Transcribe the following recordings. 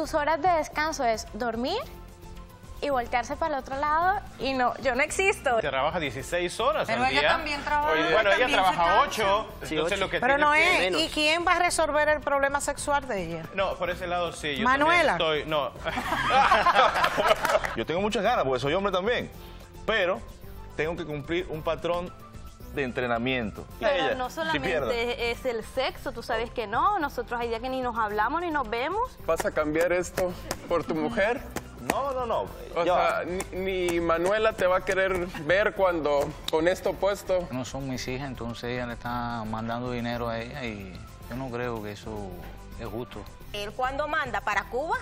tus horas de descanso es dormir y voltearse para el otro lado y no, yo no existo. Trabaja 16 horas Pero al ella día. también trabaja, Oye, bueno, ella trabaja cansa. 8, Sí, entonces ocho. lo que Pero que- Noé, menos. ¿y quién va a resolver el problema sexual de ella? No, por ese lado sí. Yo Manuela. Estoy, no. Yo tengo muchas ganas porque soy hombre también, pero tengo que cumplir un patrón de entrenamiento. Pero ella, no si solamente es el sexo, tú sabes que no. Nosotros hay días que ni nos hablamos ni nos vemos. ¿Vas a cambiar esto por tu mujer? No, no, no. O sea, ni, ni Manuela te va a querer ver cuando con esto puesto. No son mis hijas, entonces ella le está mandando dinero a ella y yo no creo que eso es justo. Él cuando manda para Cuba,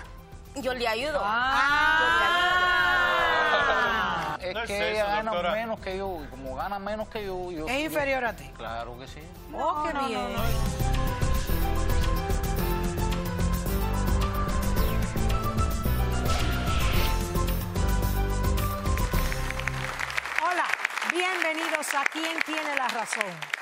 yo le ayudo. Es No es que eso, ella gana doctora. menos que yo y como gana menos que yo, yo... Es inferior a ti. Claro que sí. oh, qué bien. Hola, bienvenidos a Quién tiene la razón.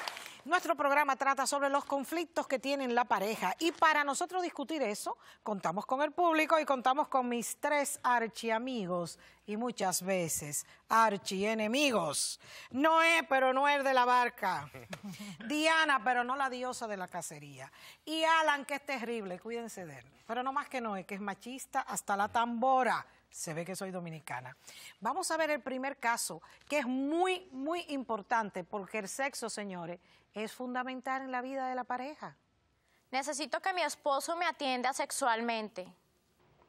Nuestro programa trata sobre los conflictos que tienen la pareja y para nosotros discutir eso contamos con el público y contamos con mis tres archiamigos y muchas veces archienemigos. Noé, pero no el de la barca. Diana, pero no la diosa de la cacería. Y Alan, que es terrible, cuídense de él. Pero no más que Noé, que es machista hasta la tambora. Se ve que soy dominicana. Vamos a ver el primer caso, que es muy, muy importante, porque el sexo, señores, es fundamental en la vida de la pareja. Necesito que mi esposo me atienda sexualmente.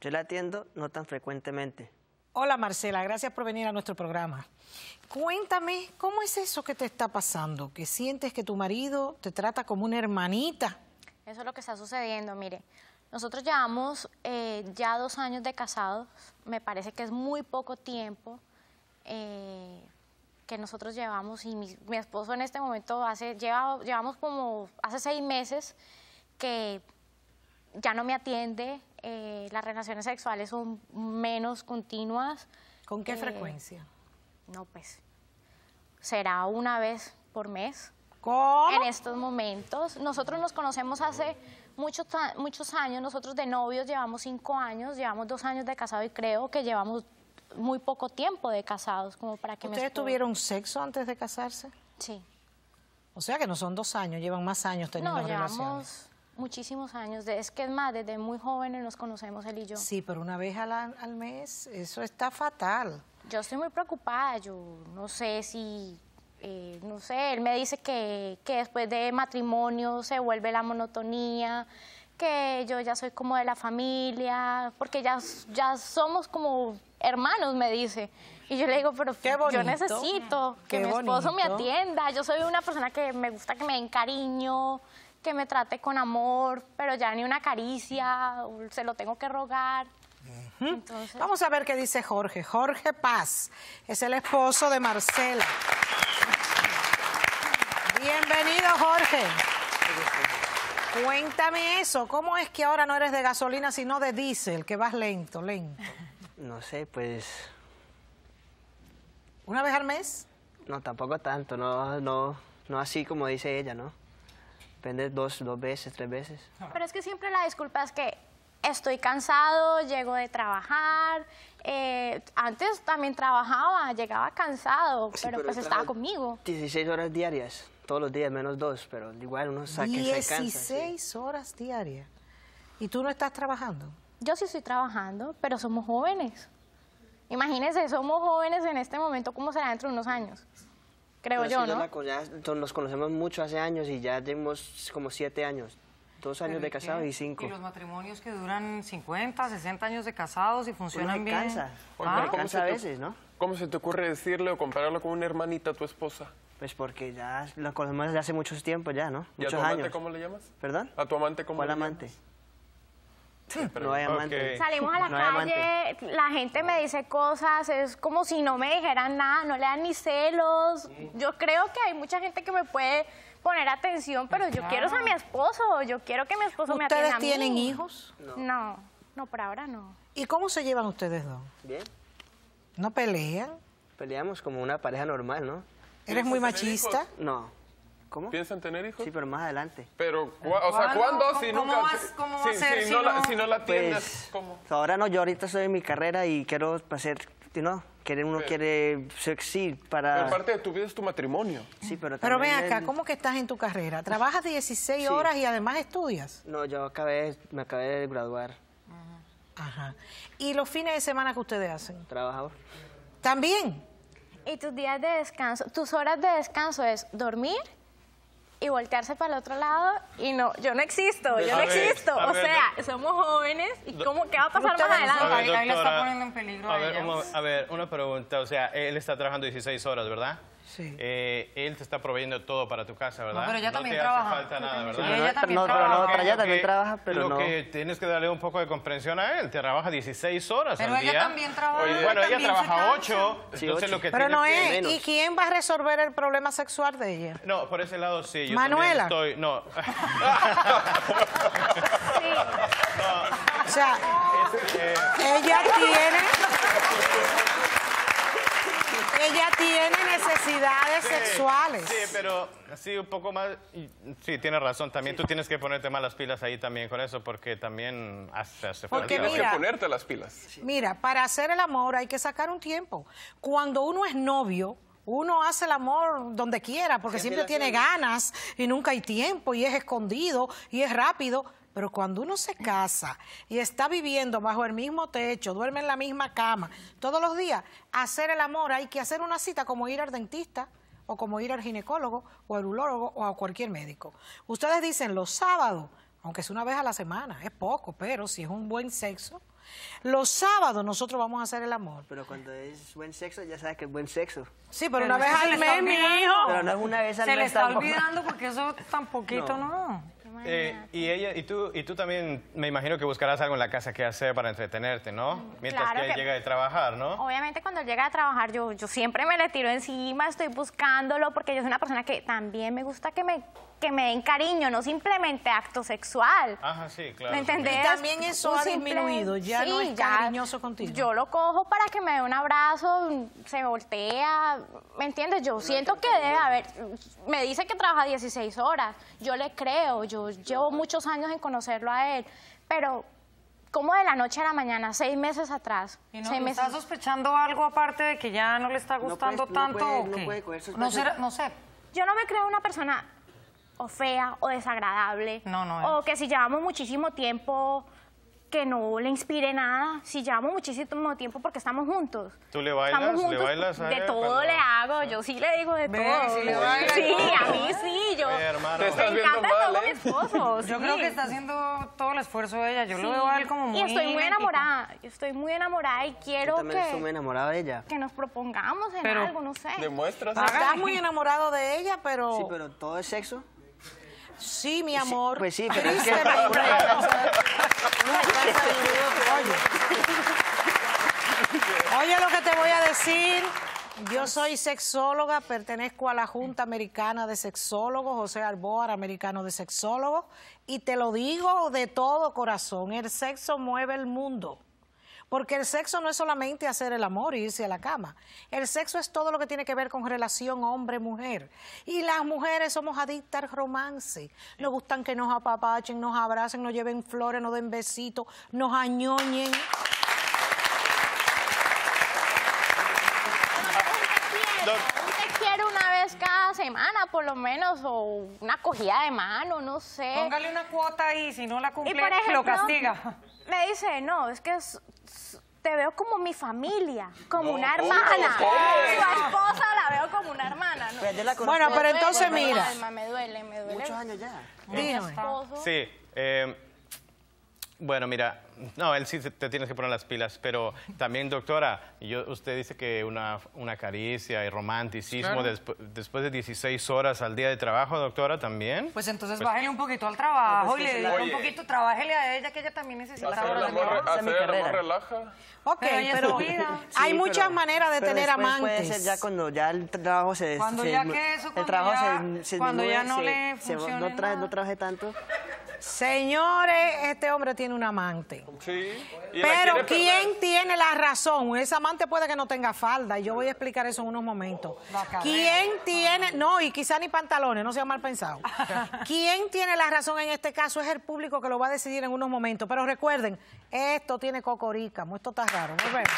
Yo la atiendo no tan frecuentemente. Hola Marcela, gracias por venir a nuestro programa. Cuéntame, ¿cómo es eso que te está pasando? ¿Que sientes que tu marido te trata como una hermanita? Eso es lo que está sucediendo, mire. Nosotros llevamos eh, ya dos años de casados, me parece que es muy poco tiempo eh, que nosotros llevamos y mi, mi esposo en este momento hace, lleva, llevamos como hace seis meses que ya no me atiende, eh, las relaciones sexuales son menos continuas. ¿Con qué Eh, frecuencia? No, pues será una vez por mes ¿Cómo? en estos momentos. Nosotros nos conocemos hace muchos, ta- muchos años, nosotros de novios llevamos cinco años, llevamos dos años de casado y creo que llevamos muy poco tiempo de casados como para que me ¿Ustedes tuvieron sexo antes de casarse? Sí. O sea que no son dos años, llevan más años teniendo No, relaciones. llevamos muchísimos años. de- es que es más, desde muy jóvenes nos conocemos él y yo. Sí, pero una vez al, al mes, eso está fatal. Yo estoy muy preocupada, yo no sé si, eh, no sé, él me dice que, que después de matrimonio se vuelve la monotonía, que yo ya soy como de la familia, porque ya, ya somos como hermanos, me dice. Y yo le digo, pero yo necesito que Qué mi esposo me atienda. Yo soy una persona que me gusta que me den cariño, que me trate con amor, pero ya ni una caricia, se lo tengo que rogar. Entonces, Vamos a ver qué dice Jorge. Jorge Paz es el esposo de Marcela. Bienvenido, Jorge. Cuéntame eso. ¿Cómo es que ahora no eres de gasolina, sino de diésel, que vas lento, lento? No sé, pues ¿Una vez al mes? no tampoco tanto, no, no, no así como dice ella, ¿no? Depende dos, dos veces, tres veces. Pero es que siempre la disculpa es que estoy cansado, llego de trabajar. eh, antes también trabajaba, llegaba cansado, Sí, pero, pero pues estaba conmigo. 16 horas diarias, todos los días, menos dos, pero igual uno sabe que se cansa. sí. 16 horas diarias. ¿Y tú no estás trabajando? Yo sí estoy trabajando, pero somos jóvenes. Imagínense, somos jóvenes en este momento, ¿cómo será dentro de unos años? Creo Pero yo, ¿no? la ya nos conocemos mucho hace años y ya tenemos como siete años. Dos años de casado y cinco. Y los matrimonios que duran 50, 60 años de casados y funcionan bien. cansa. Oye, Ah, pero ¿cómo cansa se a te- veces, ¿no? ¿Cómo se te ocurre decirle o compararlo con una hermanita a tu esposa? Pues porque ya la conocemos desde hace muchos tiempos ya, ¿no? ¿Y a Muchos tu amante años. cómo le llamas? ¿Perdón? ¿A tu amante cómo ¿Cuál le amante? Pero- No hay amante. Salimos a la No calle, la gente me dice cosas, es como si no me dijeran nada, no le dan ni celos. Yo creo que hay mucha gente que me puede poner atención, pero yo quiero ser mi esposo, yo quiero que mi esposo me atienda ¿Ustedes a mí. tienen hijos? No, no, por ahora no. ¿Y cómo se llevan ustedes dos? Bien. ¿No pelean? Peleamos como una pareja normal, ¿no? ¿Eres muy machista? No. ¿Cómo? ¿Piensan tener hijos? Sí, pero más adelante. Pero, o sea, ¿Cuándo? Si ¿Cómo nunca... vas- cómo va si, a ser si si no, la, si no la tienes, Pues, ¿cómo? ahora no, yo ahorita estoy en mi carrera y quiero hacer, ¿no? Quiere, uno Pero- quiere sexy Pero para... parte de tu vida es tu matrimonio. Sí, pero Pero ven acá, el- ¿cómo que estás en tu carrera? ¿Trabajas 16 Sí. horas y además estudias? No, yo acabé, me acabé de graduar, Ajá. ¿Y los fines de semana que ustedes hacen? trabajador. ¿También? Y tus días de descanso, tus horas de descanso es dormir y voltearse para el otro lado y no, yo no existo, yo A no ver, existo. O ver, sea, somos jóvenes y cómo, ¿qué va a pasar más adelante? A ver, Ahí- ahí la está doctora, poniendo en peligro a a ver, ella. un mo- a ver, una pregunta. O sea, él está trabajando 16 horas, ¿verdad? Sí. Eh, él te está proveyendo todo para tu casa, ¿verdad? pero ella también te trabaja. hace falta nada, Sí, ¿verdad? ella también no, pero no, trabaja. otra ya Lo también que- trabaja, pero lo no. que tienes que darle un poco de comprensión a él. Te trabaja 16 horas Pero al ella día. también trabaja, Oye, ella bueno, ella también trabaja cansa. 8. Sí, entonces ocho. lo que Pero no que- es. menos. ¿Y quién va a resolver el problema sexual de ella? No, por ese lado sí. Yo Manuela. estoy... No. O sea, Eh, ella tiene... Ella tiene necesidades sexuales. Sí, pero sí, un poco más. Sí, tienes razón. También tú tienes que ponerte más las pilas ahí también con eso, porque también hace, hace Porque falta. Tienes que ponerte las pilas. Mira, para hacer el amor hay que sacar un tiempo. Cuando uno es novio, uno hace el amor donde quiera, porque siempre tiene ganas y nunca hay tiempo y es escondido y es rápido. Pero cuando uno se casa y está viviendo bajo el mismo techo, duerme en la misma cama, todos los días, hacer el amor hay que hacer una cita como ir al dentista o como ir al ginecólogo o al urólogo o a cualquier médico. Ustedes dicen los sábados, aunque es una vez a la semana, es poco, pero si es un buen sexo, los sábados nosotros vamos a hacer el amor. Pero cuando es buen sexo, ya sabes que es buen sexo. Sí, pero, Pero una vez al mes, mi hijo. Pero no es una vez al Se le mes está olvidando porque eso tan poquito, ¿no? Eh, y ella y tú y tú también me imagino que buscarás algo en la casa que hacer para entretenerte, ¿no? Mientras Claro que él que- llega de trabajar, ¿no? Obviamente cuando él llega a trabajar yo, yo siempre me le tiro encima, estoy buscándolo porque yo soy una persona que también me gusta que me, que me den cariño, no simplemente acto sexual. Ajá, sí, claro. ¿Me entendés? Y también eso Un ha disminuido, ya no es cariñoso contigo. Yo lo cojo para que me dé un abrazo, se voltea, ¿me entiendes? Yo siento que debe haber, me dice que trabaja 16 horas, yo le creo, yo llevo muchos años en conocerlo a él, pero como de la noche a la mañana, seis meses atrás, ¿Y no, seis ¿no meses ¿Está sospechando algo aparte de que ya no le está No gustando no tanto puede- o no qué? puede coger sus no, besos. será- no sé. yo no me creo una persona o fea o desagradable. No, no O que si llevamos muchísimo tiempo que no le inspire nada, si llevamos muchísimo tiempo porque estamos juntos. ¿Tú le bailas? Estamos ¿Le juntos, bailas a de todo cuando- le hago, yo sí le digo de Ve, todo. sí le baila y Sí, todo. a mí sí, yo. Oye, hermano. Te estás me viendo encanta todo mal, mi ¿eh? esposo. Yo sí. creo que está haciendo todo el esfuerzo ella. Yo lo veo a él como muy... Y estoy muy enamorada, yo estoy muy enamorada y Yo quiero también estoy muy que, enamorado de ella. que nos propongamos en Pero- algo, no sé. Demuestras. Estás muy enamorado de ella, pero... Sí, pero todo es sexo. Sí, mi amor. pues sí, pero es que-. Oye. Oye lo que te voy a decir. Yo soy sexóloga, pertenezco a la Junta Americana de Sexólogos, José Alboar, americano de sexólogos, y te lo digo de todo corazón, el sexo mueve el mundo. Porque el sexo no es solamente hacer el amor e irse a la cama. El sexo es todo lo que tiene que ver con relación hombre-mujer. Y las mujeres somos adictas al romance. Nos gustan que nos apapachen, nos abracen, nos lleven flores, nos den besitos, nos añoñen. quiero, un te quiero una vez cada semana, por lo menos, o una cogida de mano, no sé. Póngale una cuota ahí, si no la y cumple, por ejemplo, lo castiga. Me dice, no, es que es- te veo como mi familia, como No, una hermana. Su esposa la veo como una hermana. Pues Bueno, Me pero duele, entonces mi mira. alma, me duele, me duele. muchos años ya. Mi Dígame. esposo. Sí. eh, bueno, mira, no, él sí se- te tienes que poner las pilas, pero también, doctora, yo, usted dice que una, una caricia y romanticismo despu- después de 16 horas al día de trabajo, doctora, también. Pues entonces bájele un poquito al trabajo pues y le diga un poquito, trabájele a ella que ella también necesita Hacer el horas de amor, mi hacer el amor carrera. relaja. Ok, Pero hay muchas pero- maneras de tener amantes. Puede ser ya cuando ya el trabajo se... Cuando se- ya que eso, el cuando trabajo ya- se, se cuando ya no se- le se- funcione no, traje, no trabaje tanto, Señores, este hombre tiene un amante. Sí. y Pero ¿quién perder. tiene la razón? Ese amante puede que no tenga falda y yo voy a explicar eso en unos momentos. ¿Quién tiene, no, y quizá ni pantalones, no sea mal pensado. ¿Quién tiene la razón en este caso? Es el público que lo va a decidir en unos momentos. Pero recuerden, esto tiene cocorica, esto está raro. Nos vemos.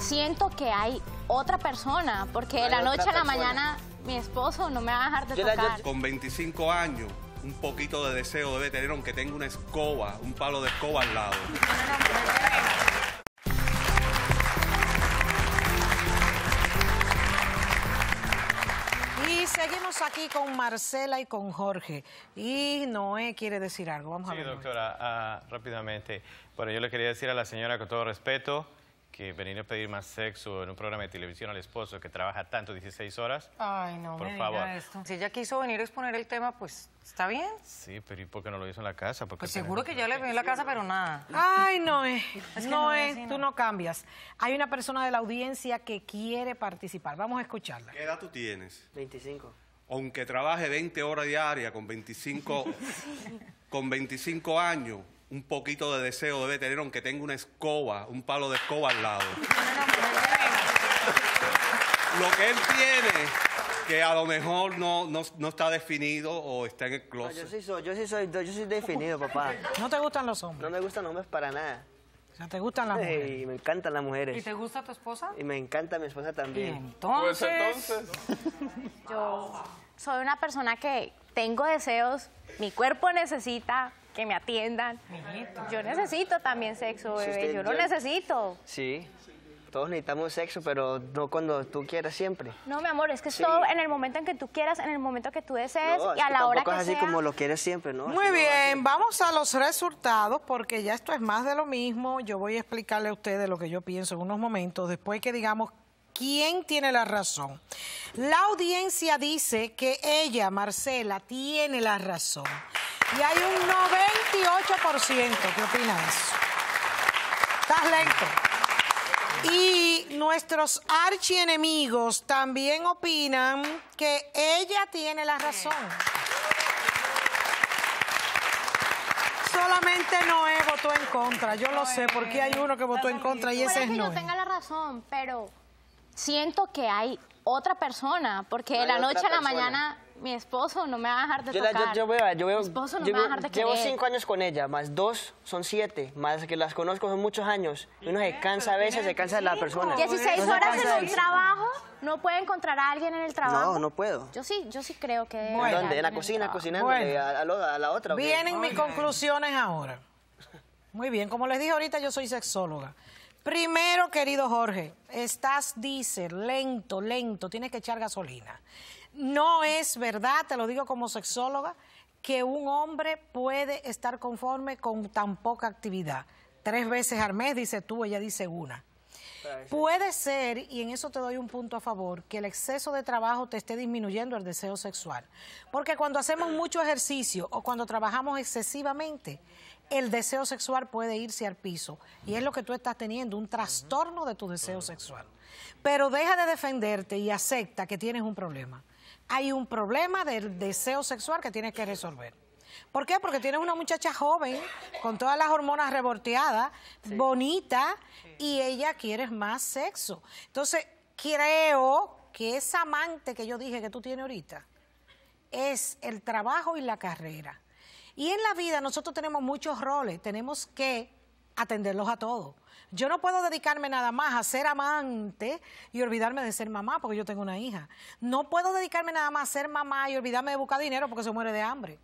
Siento que hay otra persona, porque de Hay la noche a la persona. mañana mi esposo no me va a dejar de Yo la- yo- tocar. Con 25 años, un poquito de deseo debe tener, aunque tenga una escoba, un palo de escoba al lado. Y seguimos aquí con Marcela y con Jorge. Y Noé quiere decir algo. Vamos a Sí, ver. Noé. doctora, ah, rápidamente. Bueno, yo le quería decir a la señora con todo respeto que venir a pedir más sexo en un programa de televisión al esposo que trabaja tanto, 16 horas. Ay, no Por me favor. diga esto. Si ella quiso venir a exponer el tema, pues está bien. Sí, pero ¿y por qué no lo hizo en la casa? Porque Pues seguro que ya le vi en la casa, pero nada. Ay, Noé, Es que Noé, sí, tú no cambias. Hay una persona de la audiencia que quiere participar. Vamos a escucharla. ¿Qué edad tú tienes? 25. Aunque trabaje 20 horas diarias con 25, con 25 años, un poquito de deseo debe tener, aunque tenga una escoba, un palo de escoba al lado. Lo que él tiene, que a lo mejor no, no, no está definido o está en el No, yo closet. sí soy, yo sí soy, yo sí soy definido, papá. ¿No te gustan los hombres? No me gustan hombres para nada. O sea, ¿te gustan las mujeres? Y me encantan las ¿Y mujeres. te gusta tu esposa? Y me encanta mi esposa Y también. entonces... Pues entonces, Yo soy una persona que tengo deseos, mi cuerpo necesita que me atiendan. Yo necesito también sexo, bebé, yo lo necesito. Sí, todos necesitamos sexo, pero no cuando tú quieras siempre. No, mi amor, es que es Sí. todo en el momento en que tú quieras, en el momento que tú desees No, y a la hora que es así sea. como lo quieres siempre, ¿no? Muy Así no va a bien, vamos a los resultados porque ya esto es más de lo mismo. Yo voy a explicarle a ustedes lo que yo pienso en unos momentos después que digamos quién tiene la razón. La audiencia dice que ella, Marcela, tiene la razón. Y hay un 98% que opina eso. Estás lento. Y nuestros archienemigos también opinan que ella tiene la razón. Solamente Noé votó en contra. Yo lo sé, porque hay uno que votó en contra y ese es que yo Noé. tenga la razón, pero siento que hay otra persona, porque de la noche a la persona. mañana mi esposo no me va a dejar de Yo, la- tocar. yo, yo veo, yo veo, mi esposo no llevo, me va a dejar de llevo querer. cinco años con ella, más dos son siete, más que las conozco son muchos años. Y uno se cansa a veces, se cansa de la persona. 16 No se horas en un trabajo, no puede encontrar a alguien en el trabajo. No, no puedo. Yo sí, yo sí creo que... ¿En dónde? ¿En la cocina, cocinándole Bueno. a, a lo- a la otra? Vienen mis conclusiones ahora. Muy bien, como les dije ahorita, yo soy sexóloga. Primero, querido Jorge, estás diésel, lento, lento, tienes que echar gasolina. No es verdad, te lo digo como sexóloga, que un hombre puede estar conforme con tan poca actividad. Tres veces al mes, dice tú, ella dice una. Puede ser, y en eso te doy un punto a favor, que el exceso de trabajo te esté disminuyendo el deseo sexual. Porque cuando hacemos mucho ejercicio o cuando trabajamos excesivamente, el deseo sexual puede irse al piso. Y es lo que tú estás teniendo, un trastorno de tu deseo sexual. Pero deja de defenderte y acepta que tienes un problema. Hay un problema del deseo sexual que tienes que resolver. ¿Por qué? Porque tienes una muchacha joven, con todas las hormonas revolteadas, bonita, y ella quiere más sexo. Entonces, creo que esa amante que yo dije que tú tienes ahorita es el trabajo y la carrera. Y en la vida nosotros tenemos muchos roles, tenemos que atenderlos a todos. Yo no puedo dedicarme nada más a ser amante y olvidarme de ser mamá porque yo tengo una hija. No puedo dedicarme nada más a ser mamá y olvidarme de buscar dinero porque se muere de hambre.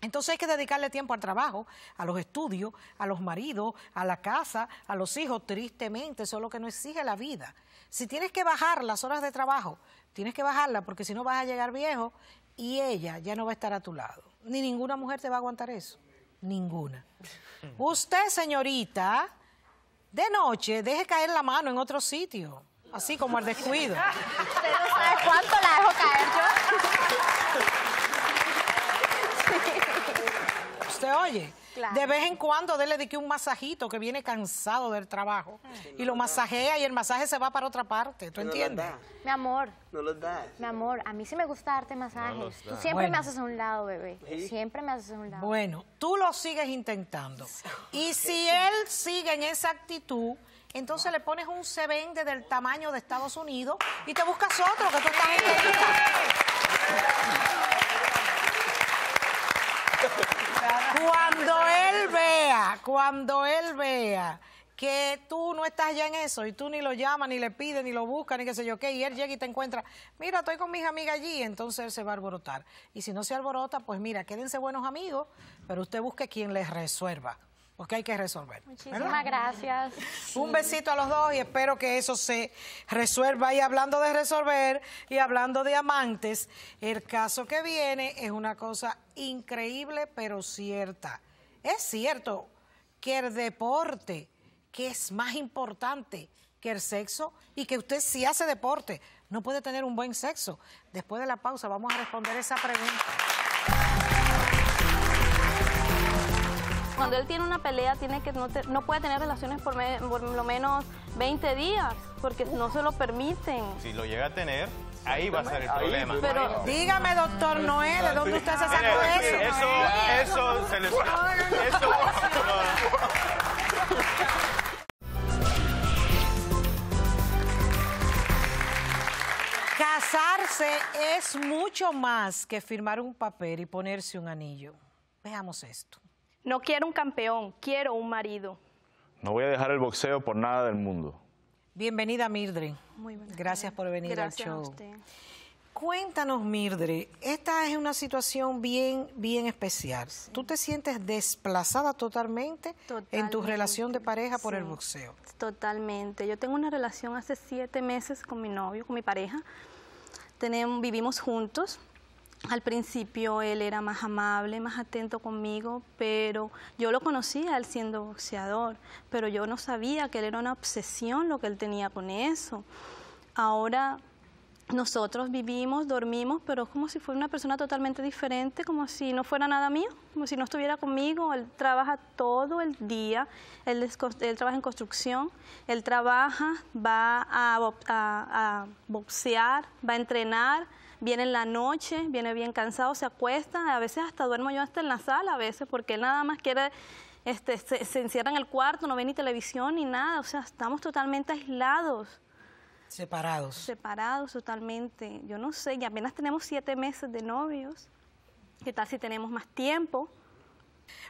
Entonces hay que dedicarle tiempo al trabajo, a los estudios, a los maridos, a la casa, a los hijos. Tristemente, eso es lo que nos exige la vida. Si tienes que bajar las horas de trabajo, tienes que bajarla porque si no vas a llegar viejo y ella ya no va a estar a tu lado. Ni ninguna mujer te va a aguantar eso. Ninguna. Usted, señorita, de noche deje caer la mano en otro sitio, así como al descuido. Usted no sabe cuánto la dejo caer yo. ¿Usted oye, Claro. de vez en cuando déle de que un masajito que viene cansado del trabajo y lo masajea y el masaje se va para otra parte, ¿tú No entiendes? Mi amor, No los das. mi amor, a mí sí me gusta darte masajes. Tú siempre me haces a un lado, bebé. Siempre me haces a un lado. Bueno, tú lo sigues intentando. Y si él sigue en esa actitud, entonces le pones un se vende del tamaño de Estados Unidos y te buscas otro que tú estás entendiendo. Cuando él vea, cuando él vea que tú no estás ya en eso y tú ni lo llamas, ni le pides, ni lo buscas, ni qué sé yo qué, y él llega y te encuentra, mira, estoy con mis amigas allí, entonces él se va a alborotar. Y si no se alborota, pues mira, quédense buenos amigos, pero usted busque quien les resuelva, porque hay que resolver. Muchísimas gracias. Un besito a los dos y espero que eso se resuelva. Y hablando de resolver y hablando de amantes, el caso que viene es una cosa increíble pero cierta. Es cierto que el deporte, que es más importante que el sexo y que usted si hace deporte no puede tener un buen sexo. Después de la pausa vamos a responder esa pregunta. Cuando él tiene una pelea, tiene que no, te- no puede tener relaciones por, me- por lo menos 20 días, porque no se lo permiten. Si lo llega a tener, ahí va a ser el problema. Pero Dígame, doctor Noé, ¿de dónde usted se sacó eso? Eso, eso se les... Eso... Casarse es mucho más que firmar un papel y ponerse un anillo. Veamos esto. No quiero un campeón, quiero un marido. No voy a dejar el boxeo por nada del mundo. Bienvenida, Mirdre. Muy Gracias por venir Gracias al a show. usted. Cuéntanos, Mirdre, esta es una situación bien, bien especial. ¿Tú te sientes desplazada totalmente, en tu relación de pareja por el boxeo? Totalmente. Yo tengo una relación hace siete meses con mi novio, con mi pareja. Tenemos, vivimos juntos. Al principio él era más amable, más atento conmigo, pero yo lo conocía él siendo boxeador, pero yo no sabía que él era una obsesión lo que él tenía con eso. Ahora nosotros vivimos, dormimos, pero es como si fuera una persona totalmente diferente, como si no fuera nada mío, como si no estuviera conmigo. Él trabaja todo el día, él, trabaja en construcción, él trabaja, va a boxear, va a entrenar, viene en la noche, viene bien cansado, se acuesta, a veces hasta duermo yo hasta en la sala, a veces, porque él nada más quiere... Este, se, se encierra en el cuarto, no ve ni televisión ni nada, o sea, estamos totalmente aislados Separados. separados totalmente. Yo no sé, y apenas tenemos siete meses de novios. ¿Qué tal si tenemos más tiempo?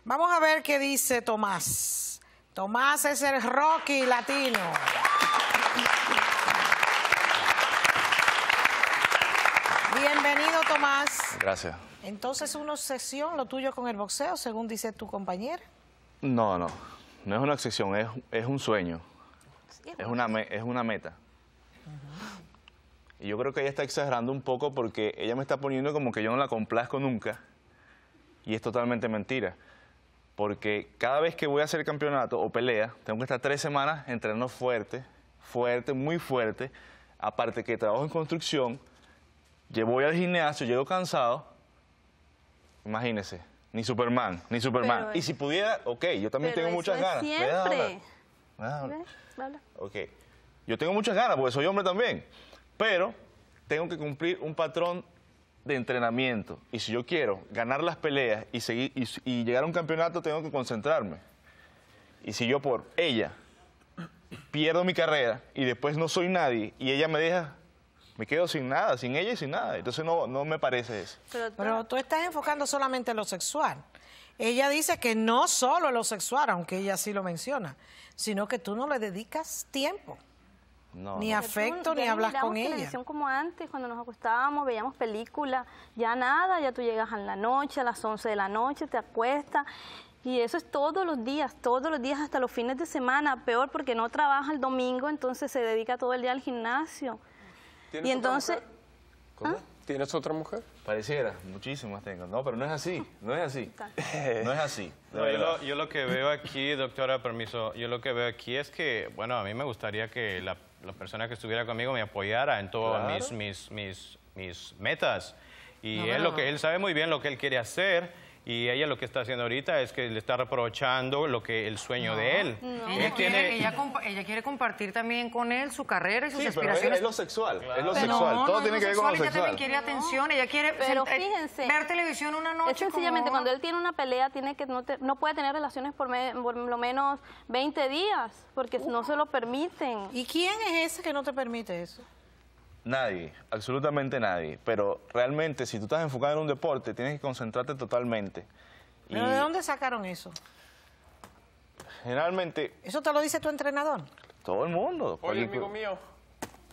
Vamos a ver qué dice Tomás. Tomás es el Rocky latino. Bienvenido, Tomás. Gracias. Entonces, una obsesión lo tuyo con el boxeo, según dice tu compañera. No, no. No es una excepción, es, es un sueño. Es una, me- es una meta. Y yo creo que ella está exagerando un poco porque ella me está poniendo como que yo no la complazco nunca. Y es totalmente mentira. Porque cada vez que voy a hacer campeonato o pelea, tengo que estar tres semanas entrenando fuerte, fuerte, muy fuerte. Aparte que trabajo en construcción, yo voy al gimnasio, llego cansado. Imagínese, ni Superman, ni Superman. Pero- y si pudiera, ok, yo también tengo muchas ganas. Siempre. Habla. Ok. Yo tengo muchas ganas porque soy hombre también. Pero tengo que cumplir un patrón de entrenamiento. Y si yo quiero ganar las peleas y, seguir, y, y llegar a un campeonato, tengo que concentrarme. Y si yo por ella pierdo mi carrera y después no soy nadie y ella me deja, me quedo sin nada, sin ella y sin nada. Entonces no, no me parece eso. Pero, Pero tú estás enfocando solamente en lo sexual. Ella dice que no solo en lo sexual, aunque ella sí lo menciona, sino que tú no le dedicas tiempo, No, ni no. afecto, ni hablas con ella. televisión como antes, cuando nos acostábamos, veíamos películas, ya nada, ya tú llegas a la noche, a las 11 de la noche, te acuestas. Y eso es todos los días, todos los días, hasta los fines de semana. Peor porque no trabaja el domingo, entonces se dedica todo el día al gimnasio. ¿Tienes Y otra entonces, ¿Cómo? ¿Tienes otra mujer? Pareciera, muchísimas tengo. No, pero no es así, no es así. No es así. No, yo, lo, yo lo que veo aquí, doctora, permiso, yo lo que veo aquí es que, bueno, a mí me gustaría que la, la persona que estuviera conmigo me apoyara en todas Claro. mis, mis, mis, mis metas. Y No, él, pero- lo que, él sabe muy bien lo que él quiere hacer y ella lo que está haciendo ahorita es que le está reprochando lo que el sueño de él. Ella, Él quiere, tiene- ella, ella quiere compartir también con él su carrera y sus Sí, pero es, aspiraciones. es lo sexual, es lo Pero sexual. no, Todo no tiene es que ver con lo sexual, Ella también quiere atención, ella quiere Pero sent- eh, fíjense. ver televisión una noche. Es sencillamente como- cuando él tiene una pelea, tiene que no, te- no puede tener relaciones por, me- por lo menos 20 días, porque no se lo permiten. ¿Y quién es ese que no te permite eso? Nadie, absolutamente nadie. Pero realmente, si tú estás enfocado en un deporte, tienes que concentrarte totalmente. Y ¿Pero de dónde sacaron eso? generalmente, ¿Eso te lo dice tu entrenador? todo el mundo. Oye, cualquier- amigo mío,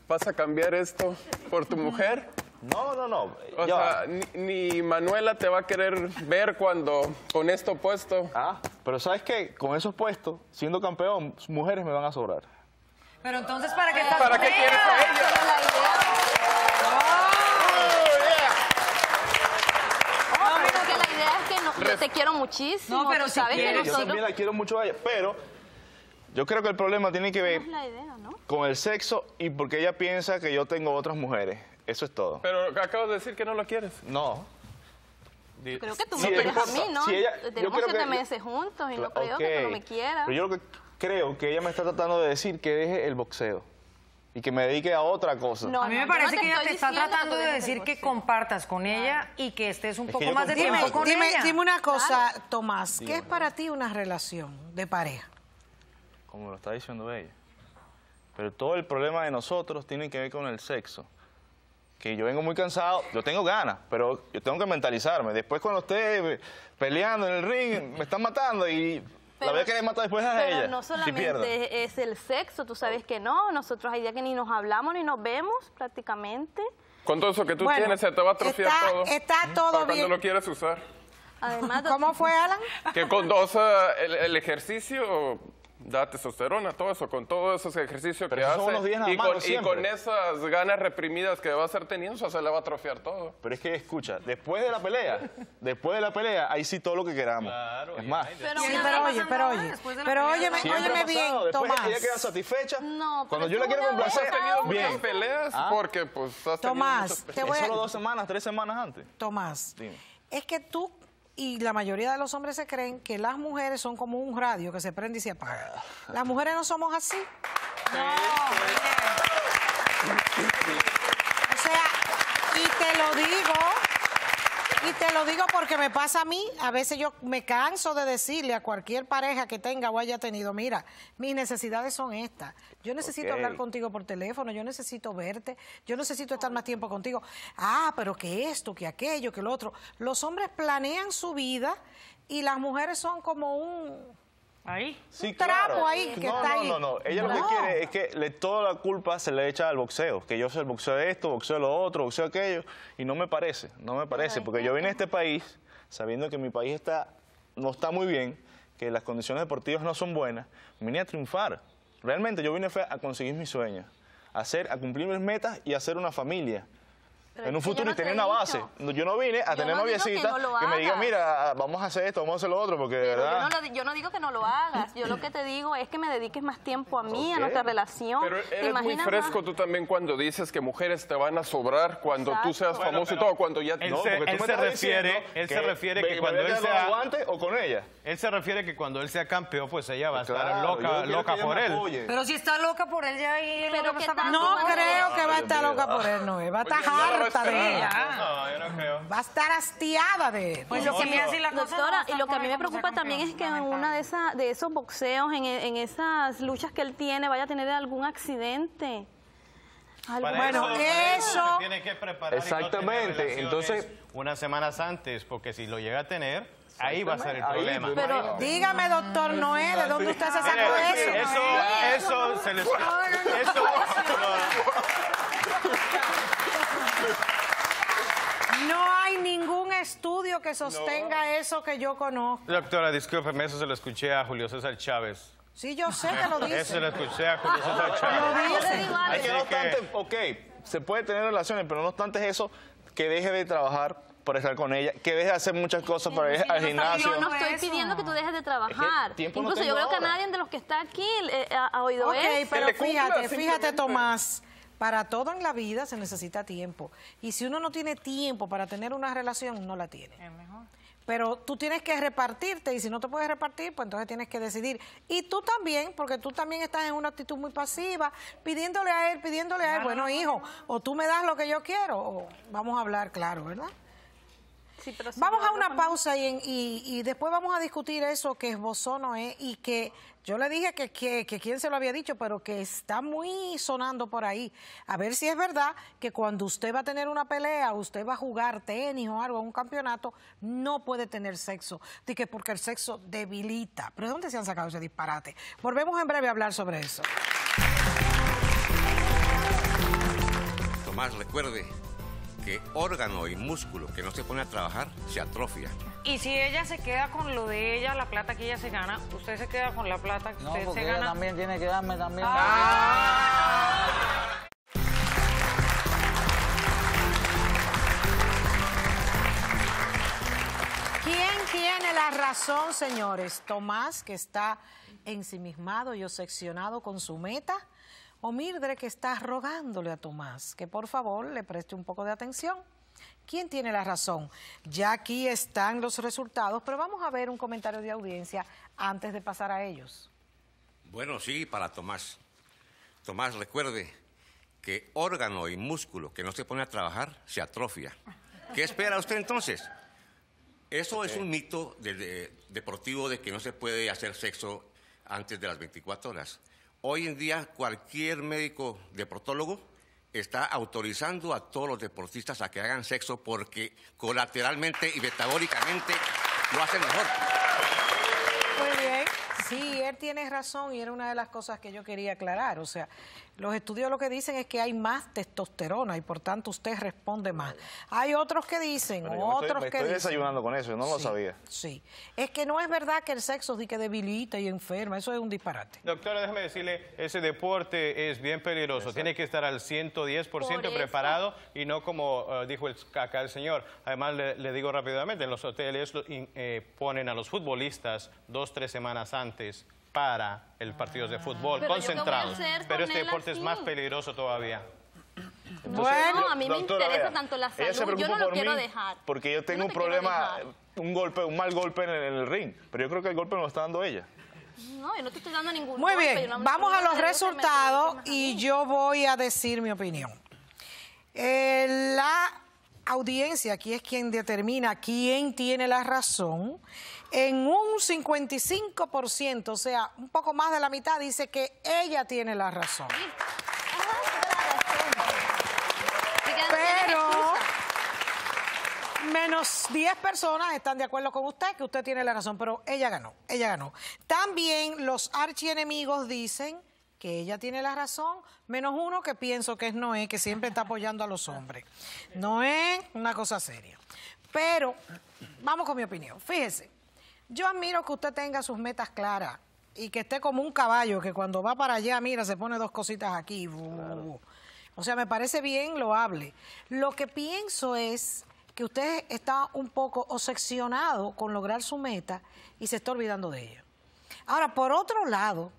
¿vas a cambiar esto por tu mujer? No, no, no. O sea, ni, ni Manuela te va a querer ver cuando con esto puesto. Ah, pero ¿sabes qué? Con esos puestos, siendo campeón, mujeres me van a sobrar. Pero entonces, ¿para qué estás ¿Para qué quieres a ella? No, porque la idea es que no, yo te quiero muchísimo. No, pero si sabes que quieres, Yo nosotros... también la quiero mucho a ella, pero yo creo que el problema tiene que ver Es la idea, ¿no? con el sexo y porque ella piensa que yo tengo otras mujeres. Eso es todo. Pero acabas de decir que no lo quieres. No. Creo que tú Sí, me quieres a mí, ¿no? Si ella- yo Tenemos siete que- meses juntos y no creo que tú no me quieras. Pero yo lo que creo que ella me está tratando de decir que deje el boxeo y que me dedique a otra cosa. No, a mí me parece que ella te está tratando de decir que compartas con ella y que estés un poco más de tiempo con dime, ella. dime una cosa, Tomás, ¿qué es para ti una relación de pareja? Como lo está diciendo ella. Pero todo el problema de nosotros tiene que ver con el sexo. Que yo vengo muy cansado, yo tengo ganas, pero yo tengo que mentalizarme. Después cuando esté peleando en el ring, me están matando y la Pero- voy a querer matar después a Pero ella. no si solamente es el sexo, tú sabes que no. Nosotros hay días que ni nos hablamos ni nos vemos prácticamente. Con todo eso que tú Bueno, tienes, se te va a atrofiar está- todo. está todo Para bien. cuando lo quieres usar. Además, ¿Cómo fue, Alan? Que con dos, eh, el, el ejercicio da testosterona, todo eso, con todos esos ejercicios Pero que son hace unos días nada y, más, con, no y con esas ganas reprimidas que va a estar teniendo, eso se le va a atrofiar todo. Pero es que escucha, después de la pelea, después de la pelea, ahí sí todo lo que queramos. es más, pero, Sí, ¿qué pero oye, pero oye, pero óyeme, óyeme bien, pasado. Después Tomás. ella queda satisfecha. No, Cuando pero yo la quiero complacer, cada uno. bien. Muchas peleas Ah. porque pues has tenido Tomás, muchas te voy a- solo dos semanas, tres semanas antes. Tomás, Dime. es que tú y la mayoría de los hombres se creen que las mujeres son como un radio que se prende y se apaga. Las mujeres no somos así. O sea, y te lo digo, y te lo digo porque me pasa a mí, a veces yo me canso de decirle a cualquier pareja que tenga o haya tenido, mira, mis necesidades son estas. Yo necesito hablar contigo por teléfono, yo necesito verte, yo necesito estar más tiempo contigo. Ah, pero que esto, que aquello, que lo otro. Los hombres planean su vida y las mujeres son como un... Ahí. Sí, Un trapo claro. ahí que no, está no, ahí. no, no. Ella lo que quiere es que le, toda la culpa se le echa al boxeo. Que yo soy el boxeo de esto, boxeo de lo otro, boxeo de aquello. Y no me parece, no me parece. Porque yo vine a este país sabiendo que mi país está, no está muy bien, que las condiciones deportivas no son buenas. Vine a triunfar. Realmente yo vine a conseguir mis sueños. A, hacer, a cumplir mis metas y a hacer una familia. Pero en un futuro no y te tener una base. No, Yo no vine a Yo tener no que noviecita no que me diga, mira, vamos a hacer esto, vamos a hacer lo otro, porque de yo verdad... no, lo- yo no digo que no lo hagas. Yo lo que te digo es que me dediques más tiempo a mí, a nuestra relación. Pero ¿Te eres muy fresco más? tú también cuando dices que mujeres te van a sobrar cuando tú seas famoso y todo, cuando ya... Él No, se- porque tú él me se estás refiere- él se refiere que cuando él sea- con guante o con ella. Él se refiere que cuando él sea campeón, pues ella va a estar Claro, loca, loca por él. Pero si está loca por él ya ahí, no creo que va a estar loca por él, no. Va a estar Pues harta de ella. No, yo no creo. Va a estar hastiada de él. Pues lo que me hace la cosa Doctora, y lo que a mí me preocupa también es que en una de, esa, de esos boxeos, en, en esas luchas que él tiene, vaya a tener algún accidente. Para Bueno, para se eso- tiene que preparar no Exactamente, entonces- unas semanas antes, porque si lo llega a tener, ahí va a ser el Ahí, problema. pues, Pero- Dígame, doctor Noé, ¿de dónde usted se sacó Mire, eso? eso, eso se les... Eso, No hay ningún estudio que sostenga eso que yo conozco. Doctora, discúlpeme, eso se lo escuché a Julio César Chávez. Sí, yo sé que lo Eso dice. se lo escuché a Julio César Lo Chávez. Te dice. no obstante, ok, se puede tener relaciones, pero no obstante es eso, que deje de trabajar por estar con ella, que deje de hacer muchas cosas para ir al gimnasio. Yo no estoy Eso. pidiendo que tú dejes de trabajar. tiempo no Incluso yo creo que nadie de los que está aquí eh, ha, ha oído Ok, eso. pero le cumpla, fíjate, fíjate. Tomás. Para todo en la vida se necesita tiempo. Y si uno no tiene tiempo para tener una relación, no la tiene. Es mejor. Pero tú tienes que repartirte y si no te puedes repartir, pues entonces tienes que decidir. Y tú también, porque tú también estás en una actitud muy pasiva, pidiéndole a él, pidiéndole a él, bueno, hijo, o tú me das lo que yo quiero, o vamos a hablar claro, ¿verdad? Sí, pero si Vamos a una pausa y, en- y- y después vamos a discutir eso que esbozó Noé y que yo le dije que, que, que quién se lo había dicho, pero que está muy sonando por ahí. A ver si es verdad que cuando usted va a tener una pelea, usted va a jugar tenis o algo, un campeonato, no puede tener sexo. Di que porque el sexo debilita. ¿Pero de dónde se han sacado ese disparate? Volvemos en breve a hablar sobre eso. Tomás, recuerde que órgano y músculo que no se pone a trabajar se atrofia. Y si ella se queda con lo de ella, la plata que ella se gana, usted se queda con la plata que No, usted porque se ella gana. también tiene que darme también. ¿Quién tiene la razón, señores? Tomás, que está ensimismado y obsesionado con su meta, o Mildred, que está rogándole a Tomás que por favor le preste un poco de atención. ¿Quién tiene la razón? Ya aquí están los resultados, pero vamos a ver un comentario de audiencia antes de pasar a ellos. Bueno, sí, para Tomás. Tomás, recuerde que órgano y músculo que no se pone a trabajar se atrofia. ¿Qué espera usted entonces? Eso es un mito de- de- deportivo de que no se puede hacer sexo antes de las 24 horas. Hoy en día cualquier médico deportólogo está autorizando a todos los deportistas a que hagan sexo porque colateralmente y metabólicamente lo hacen mejor. Muy bien. Sí, él tiene razón y era una de las cosas que yo quería aclarar. O sea, los estudios lo que dicen es que hay más testosterona y por tanto usted responde más. Hay otros que dicen, Pero yo me otros estoy, me que estoy dicen. desayunando con eso, yo no lo sabía. Sí. Es que no es verdad que el sexo sí que debilita y enferma. Eso es un disparate. Doctora, déjeme decirle, ese deporte es bien peligroso. Tiene que estar al 110% Por eso. preparado y no como eh, dijo el, acá el señor. Además, le, le digo rápidamente, en los hoteles eh, ponen a los futbolistas dos, tres semanas antes para el partido de fútbol, Pero concentrados. Pero con este deporte es más peligroso todavía. Bueno, a mí me Doctora, interesa vea, tanto la ella se salud, yo no lo por quiero mí dejar. Porque yo tengo no un te problema, un golpe, un mal golpe en el, en el ring. Pero yo creo que el golpe me lo está dando ella. No, yo no te estoy dando ningún Muy golpe, bien, no vamos a los resultados y yo voy a decir mi opinión. Eh, la audiencia aquí es quien determina quién tiene la razón. En un 55%, o sea, un poco más de la mitad, dice que ella tiene la razón. Pero menos 10 personas están de acuerdo con usted, que usted tiene la razón, pero ella ganó, ella ganó. También los archienemigos dicen que ella tiene la razón, menos uno que pienso que es Noé, que siempre está apoyando a los hombres. Noé, una cosa seria. Pero, vamos con mi opinión. Fíjese, yo admiro que usted tenga sus metas claras y que esté como un caballo, que cuando va para allá, mira, se pone dos cositas aquí. O sea, me parece bien loable. Lo que pienso es que usted está un poco obsesionado con lograr su meta y se está olvidando de ella. Ahora, por otro lado,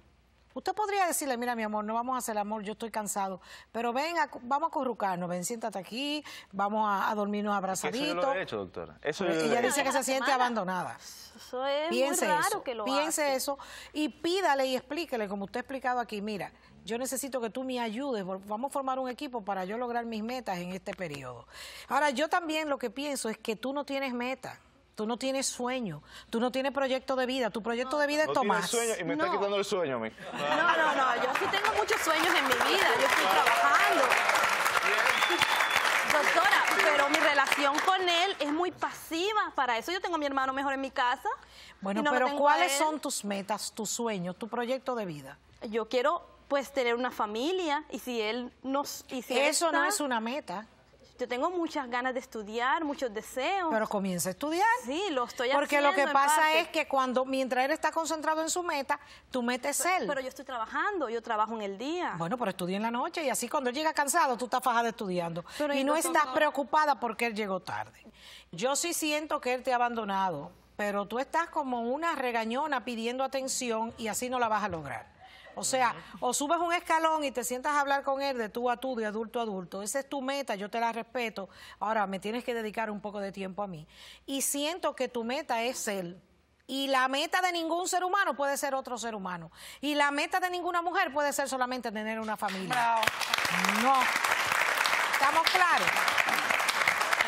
usted podría decirle, mira, mi amor, no vamos a hacer amor, yo estoy cansado, pero ven, a- vamos a acurrucarnos, ven, siéntate aquí, vamos a, a dormirnos Eso abrazaditos. yo lo he hecho, doctora. Eso yo lo Ella he dice que se siente abandonada. Eso es Piense muy raro eso, que lo piense hace. eso y pídale y explíquele, como usted ha explicado aquí, mira, yo necesito que tú me ayudes, por- vamos a formar un equipo para yo lograr mis metas en este periodo. Ahora, yo también lo que pienso es que tú no tienes meta. Tú no tienes sueño, tú no tienes proyecto de vida, tu proyecto de vida es No tiene Tomás. sueño y me está No. quitando el sueño a mí. No, no, no, yo sí tengo muchos sueños en mi vida, yo estoy trabajando. Doctora, pero mi relación con él es muy pasiva. Para eso yo tengo a mi hermano mejor en mi casa. Bueno, no pero ¿cuáles son tus metas, tus sueños, tu proyecto de vida? Yo quiero pues tener una familia y si él nos... Y si él Eso no está- es una meta, Yo tengo muchas ganas de estudiar, muchos deseos. pero comienza a estudiar. Sí, lo estoy Porque haciendo lo que pasa es que cuando, mientras él está concentrado en su meta, tu meta es él. Pero yo estoy trabajando, yo trabajo en el día. Bueno, pero estudia en la noche y así cuando él llega cansado, tú estás fajada estudiando. Pero y ¿y no estás preocupada porque él llegó tarde. Yo sí siento que él te ha abandonado, pero tú estás como una regañona pidiendo atención y así no la vas a lograr. O sea, o subes un escalón y te sientas a hablar con él de tú a tú, de adulto a adulto. Esa es tu meta, yo te la respeto. Ahora me tienes que dedicar un poco de tiempo a mí. Y siento que tu meta es él. Y la meta de ningún ser humano puede ser otro ser humano. Y la meta de ninguna mujer puede ser solamente tener una familia. No. ¿Estamos claros?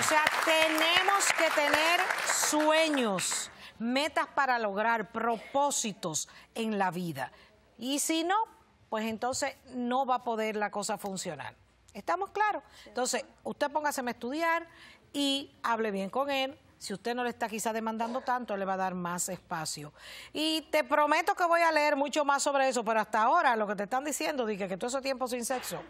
O sea, tenemos que tener sueños, metas para lograr, propósitos en la vida. Y si no, pues entonces no va a poder la cosa funcionar. ¿Estamos claros? Entonces, usted póngase a estudiar y hable bien con él. Si usted no le está quizá demandando tanto, le va a dar más espacio. Y te prometo que voy a leer mucho más sobre eso, pero hasta ahora lo que te están diciendo, dije que todo ese tiempo sin sexo,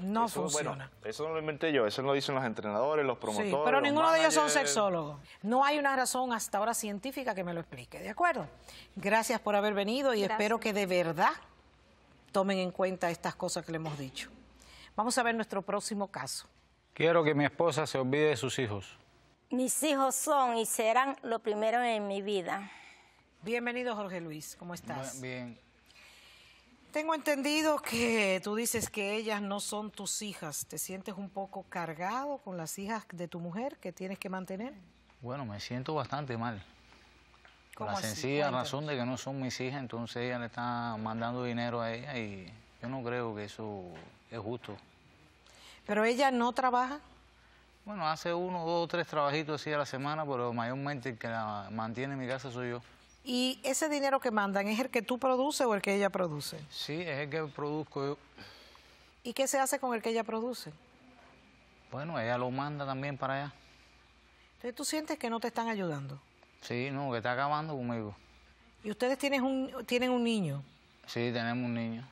no Eso, funciona. Bueno, eso no lo inventé yo, eso lo dicen los entrenadores, los promotores. Sí, pero los ninguno de ellos son sexólogos. No hay una razón hasta ahora científica que me lo explique, ¿de acuerdo? Gracias por haber venido y Gracias. espero que de verdad tomen en cuenta estas cosas que le hemos dicho. Vamos a ver nuestro próximo caso. Quiero que mi esposa se olvide de sus hijos. Mis hijos son y serán lo primero en mi vida. Bienvenido, Jorge Luis. ¿Cómo estás? Bien. Tengo entendido que tú dices que ellas no son tus hijas. ¿Te sientes un poco cargado con las hijas de tu mujer que tienes que mantener? Bueno, me siento bastante mal. Por ¿Cómo la sencilla Cuéntanos. razón de que no son mis hijas, entonces ella le está mandando dinero a ella y yo no creo que eso es justo. Pero ella no trabaja. Bueno, hace uno, dos, tres trabajitos así a la semana, pero mayormente el que la mantiene en mi casa soy yo. ¿Y ese dinero que mandan es el que tú produces o el que ella produce? Sí, es el que produzco yo. ¿Y qué se hace con el que ella produce? Bueno, ella lo manda también para allá. Entonces tú sientes que no te están ayudando. Sí, no, que está acabando conmigo. Y ustedes tienen un, tienen un niño. Sí, tenemos un niño.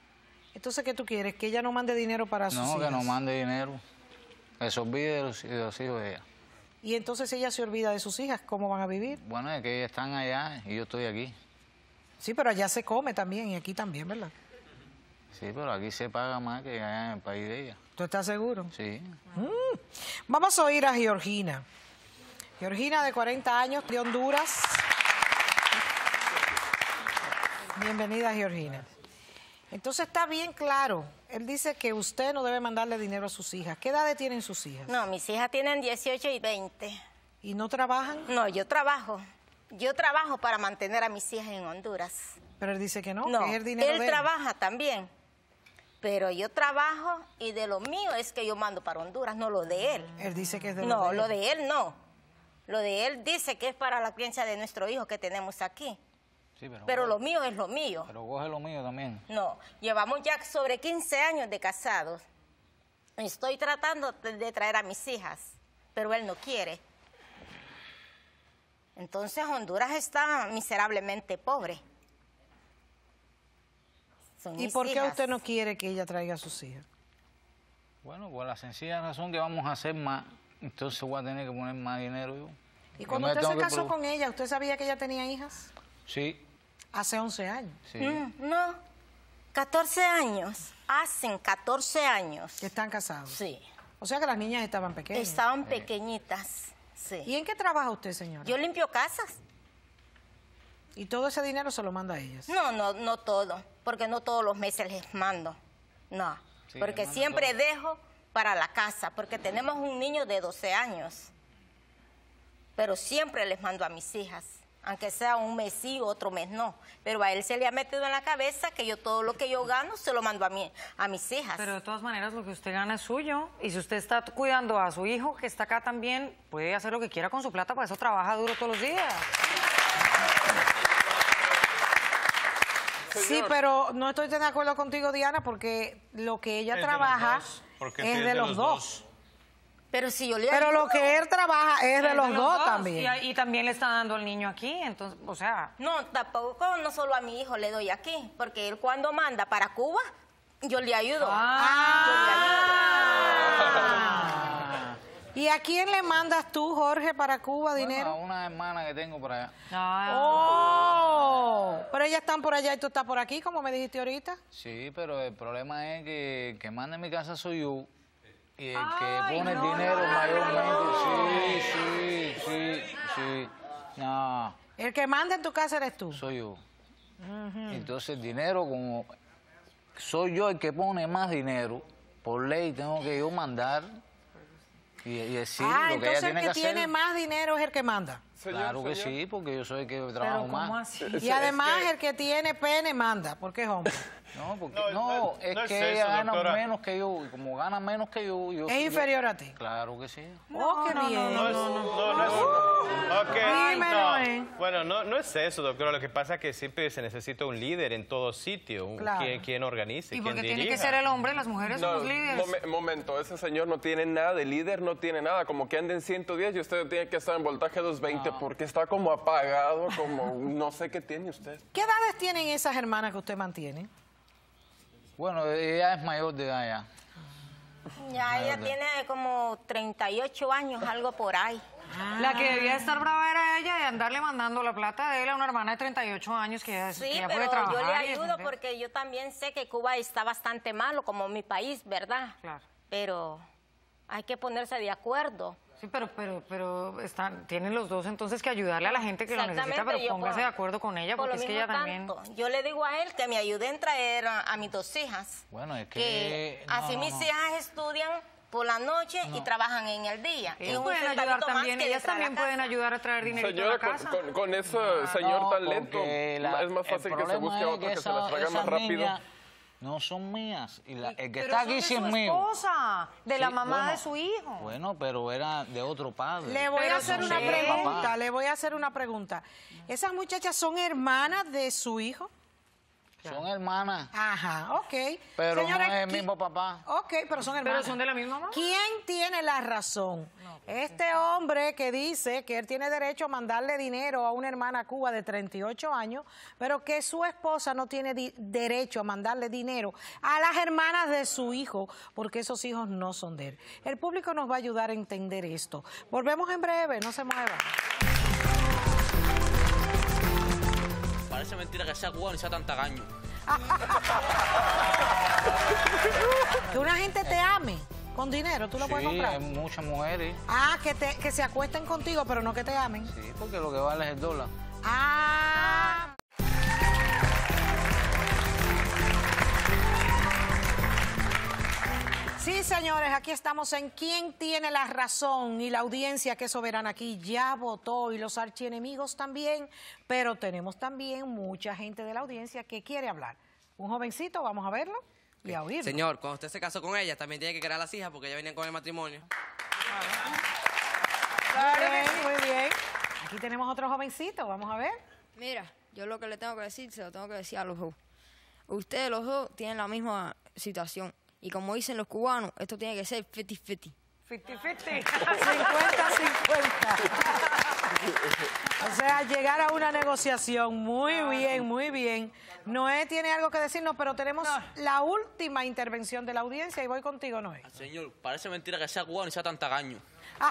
Entonces, ¿qué tú quieres? ¿Que ella no mande dinero para sus No, que no mande dinero. Que se olvide de los, de los hijos de ella. Y entonces ella se olvida de sus hijas, ¿cómo van a vivir? Bueno, es que ellas están allá y yo estoy aquí. Sí, pero allá se come también y aquí también, ¿verdad? Sí, pero aquí se paga más que allá en el país de ella. ¿Tú estás seguro? Sí. Mm. Vamos a oír a Georgina. Georgina, de 40 años, de Honduras. Bienvenida, Georgina. Entonces está bien claro. Él dice que usted no debe mandarle dinero a sus hijas. ¿Qué edad tienen sus hijas? No, mis hijas tienen 18 y 20. ¿Y no trabajan? No, yo trabajo. Yo trabajo para mantener a mis hijas en Honduras. Pero él dice que no, No, que es el dinero él de él. trabaja también. Pero yo trabajo y de lo mío es que yo mando para Honduras, no lo de él. Él dice que es de No, de lo él. de él no. Lo de él dice que es para la crianza de nuestro hijo que tenemos aquí. Sí, pero, Pero lo mío es lo mío. pero coge lo mío también. No, llevamos ya sobre 15 años de casados. Estoy tratando de de traer a mis hijas, pero él no quiere. Entonces Honduras está miserablemente pobre. Son ¿Y por qué hijas. usted no quiere que ella traiga a sus hijas? Bueno, por la sencilla razón que vamos a hacer más, entonces voy a tener que poner más dinero yo. Y cuando usted se casó con ella, ¿usted sabía que ella tenía hijas? Sí, Hace 11 años. sí. Mm, no, 14 años. Hacen 14 años. Que están casados. Sí. O sea que las niñas estaban pequeñas. Estaban pequeñitas. Sí. ¿Y en qué trabaja usted, señora? Yo limpio casas. Y todo ese dinero se lo manda a ellas. No, no, no todo, porque no todos los meses les mando. No, Sí, porque siempre todo. dejo para la casa, porque tenemos un niño de 12 años. Pero siempre les mando a mis hijas, aunque sea un mes sí, otro mes no. Pero a él se le ha metido en la cabeza que yo todo lo que yo gano se lo mando a, mí, a mis hijas. Pero de todas maneras, lo que usted gana es suyo. Y si usted está cuidando a su hijo, que está acá también, puede hacer lo que quiera con su plata, por eso trabaja duro todos los días. Sí, pero no estoy de acuerdo contigo, Diana, porque lo que ella Es de los trabaja dos, es de, los dos. Pero si yo le Pero lo ayudo- que él trabaja es de los dos también. Y, y también le está dando al niño aquí, entonces, o sea... No, tampoco, no solo a mi hijo le doy aquí, porque él cuando manda para Cuba, yo le ayudo. Ah. ¿Y a quién le mandas tú, Jorge, para Cuba Bueno, a dinero? una hermana que tengo por allá. Oh, pero ellas están por allá y tú estás por aquí, como me dijiste ahorita. Sí, pero el problema es que el que manda en mi casa soy yo. Y el que pone el dinero mayormente. Sí, sí, sí, sí. No, El que manda en tu casa eres tú. soy yo. Entonces el dinero, como soy yo el que pone más dinero. Por ley tengo que yo mandar y, y decir ah, lo que ella entonces el tiene que, que, tiene hacer. más dinero es el que manda. Claro que sí, porque yo soy el que trabajo más. Y además el que tiene pene manda, porque es hombre. No, porque, no, es no es que ella gana doctora. menos que yo. Y como gana menos que yo, yo Es yo- inferior a ti. Claro que sí. oh, qué bien. No, es- no, no. Bueno, no, no es eso, doctora. Lo que pasa es que siempre se necesita un líder en todo sitio, Claro. quien, quien organice, Y quien porque tiene que ser el hombre, las mujeres No, somos líderes. momen- momento, ese señor no tiene nada de líder, no tiene nada, como que anda en 110 y usted tiene que estar en voltaje 220 porque está como apagado, como no sé qué tiene usted. ¿Qué edades tienen esas hermanas que usted mantiene? Bueno, ella es mayor de edad ya. Ya ella tiene como 38 años, algo por ahí. La que debía estar brava era ella de andarle mandando la plata de él a una hermana de 38 años que ya, Sí, que ya pero puede yo trabajar. le y ayudo porque yo también sé que Cuba está bastante malo, como mi país, ¿verdad? Claro. Pero hay que ponerse de acuerdo. Sí, pero, pero, pero están, tienen los dos entonces que ayudarle a la gente que lo necesita, pero póngase por- de acuerdo con ella Por porque es que ella también... Yo le digo a él que me ayude en traer a, a mis dos hijas. Bueno, es Que que... no, así no, mis no. hijas estudian por la noche y trabajan en el día. Un pueden ayudar también, que ellas a también pueden casa. ayudar a traer dinero a Señora, la con, casa. con- con ese señor No, tan lento, la- es más fácil que se busque es otro que, se las traiga más rápido. No son mías. Y la- el que Pero está son aquí de sí es mío. esposa, de la Sí, mamá bueno, de su hijo. Bueno, pero era de otro padre. Le voy Pero a hacer no una pregunta, Papá. le voy a hacer una pregunta. ¿Esas muchachas son hermanas de su hijo? Son hermanas, Ajá, ok. pero Señores, no es el ¿qui- mismo papá. Ok, pero son hermanas. son de la misma mamá. ¿Quién tiene la razón? Este hombre que dice que él tiene derecho a mandarle dinero a una hermana Cuba de 38 años, pero que su esposa no tiene derecho a mandarle dinero a las hermanas de su hijo, porque esos hijos no son de él. El público nos va a ayudar a entender esto. Volvemos en breve, no se muevan. Parece mentira que sea cubano y sea tan tagaño. Que una gente te ame con dinero, tú lo puedes Sí, comprar. hay muchas mujeres. Ah, que, te, que se acuesten contigo, pero no que te amen. Sí, porque lo que vale es el dólar. Ah. Sí, señores, aquí estamos en ¿Quién tiene la razón? Y la audiencia que es soberana aquí ya votó y los archienemigos también, pero tenemos también mucha gente de la audiencia que quiere hablar. Un jovencito, vamos a verlo y a oírlo. Señor, cuando usted se casó con ella, también tiene que crear las hijas porque ya venían con el matrimonio. Muy bien, muy bien. Aquí tenemos otro jovencito, vamos a ver. Mira, yo lo que le tengo que decir, se lo tengo que decir a los dos. Ustedes los dos tienen la misma situación. Y como dicen los cubanos, esto tiene que ser feti feti. 50-50. 50-50. O sea, llegar a una negociación. Muy bien, muy bien. Noé tiene algo que decirnos, pero tenemos la última intervención de la audiencia y voy contigo, Noé. Señor, parece mentira que sea cubano y sea tan tagaño.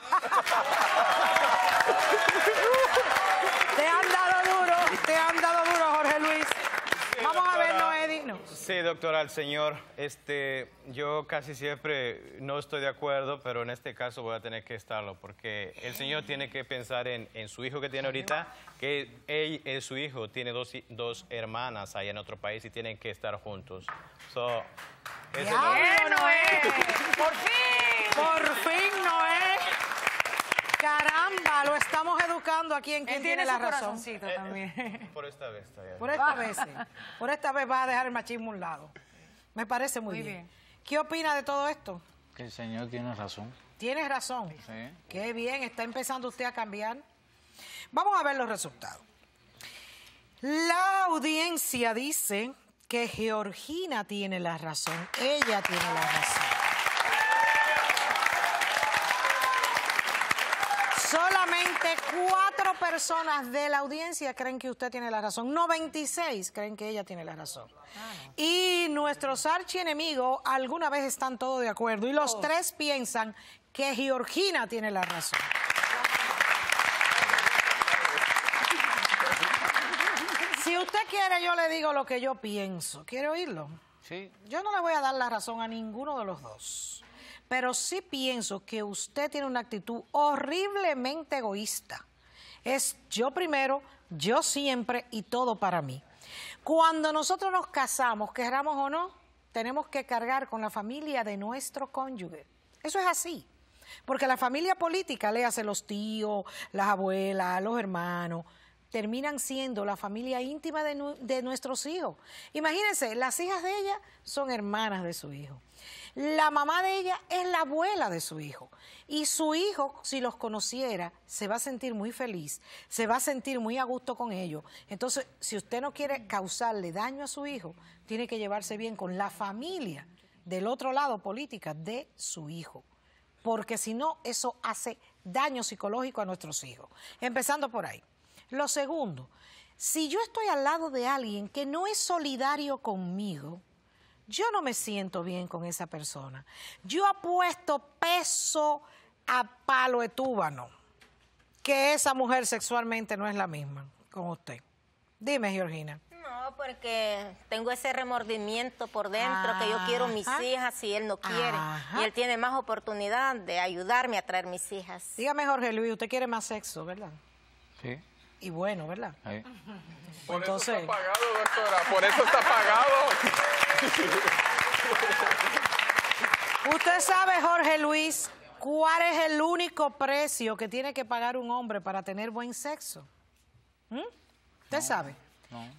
Te han dado duro, te han dado duro, Jorge Luis. Vamos a ver, Sí, doctora, al señor, este, yo casi siempre no estoy de acuerdo, pero en este caso voy a tener que estarlo, porque el señor tiene que pensar en, en su hijo que tiene ahorita, que él, él, su hijo, tiene dos, dos hermanas allá en otro país y tienen que estar juntos. So, ese es lo- ¡Diablo, Noé! ¡Por fin! ¡Por fin, Noé! Caramba, lo estamos educando aquí en quien Él tiene tiene la su razón. corazoncito también. Por esta vez está bien. Por esta vez, sí. Por esta vez va a dejar el machismo a un lado. Me parece muy, Muy bien. bien. ¿Qué opina de todo esto? Que el señor tiene razón. Tienes razón. Sí. Qué bien, está empezando usted a cambiar. Vamos a ver los resultados. La audiencia dice que Georgina tiene la razón. Ella tiene la razón. Cuatro personas de la audiencia creen que usted tiene la razón. 96 creen que ella tiene la razón. Y nuestros archienemigos alguna vez están todos de acuerdo. Y los tres piensan que Georgina tiene la razón. Si usted quiere, yo le digo lo que yo pienso. ¿Quiere oírlo? Sí. Yo no le voy a dar la razón a ninguno de los dos, pero sí pienso que usted tiene una actitud horriblemente egoísta. Es yo primero, yo siempre y todo para mí. Cuando nosotros nos casamos, queramos o no, tenemos que cargar con la familia de nuestro cónyuge. Eso es así. Porque la familia política, le hace los tíos, las abuelas, los hermanos, terminan siendo la familia íntima de, nu- de nuestros hijos. Imagínense, las hijas de ella son hermanas de su hijo. La mamá de ella es la abuela de su hijo. Y su hijo, si los conociera, se va a sentir muy feliz, se va a sentir muy a gusto con ellos. Entonces, si usted no quiere causarle daño a su hijo, tiene que llevarse bien con la familia del otro lado política de su hijo. Porque si no, eso hace daño psicológico a nuestros hijos. Empezando por ahí. Lo segundo, si yo estoy al lado de alguien que no es solidario conmigo, yo no me siento bien con esa persona. Yo apuesto peso a palo de túbano que esa mujer sexualmente no es la misma con usted. Dime, Georgina. No, porque tengo ese remordimiento por dentro, que yo quiero mis hijas y él no quiere. Ajá. Y él tiene más oportunidad de ayudarme a traer mis hijas. Dígame, Jorge Luis, usted quiere más sexo, ¿verdad? Sí. Y bueno, ¿verdad? ahí. Por Entonces- eso está pagado, doctora. Por eso está pagado. Usted sabe, Jorge Luis, cuál es el único precio que tiene que pagar un hombre para tener buen sexo. ¿Mm? ¿Usted sabe?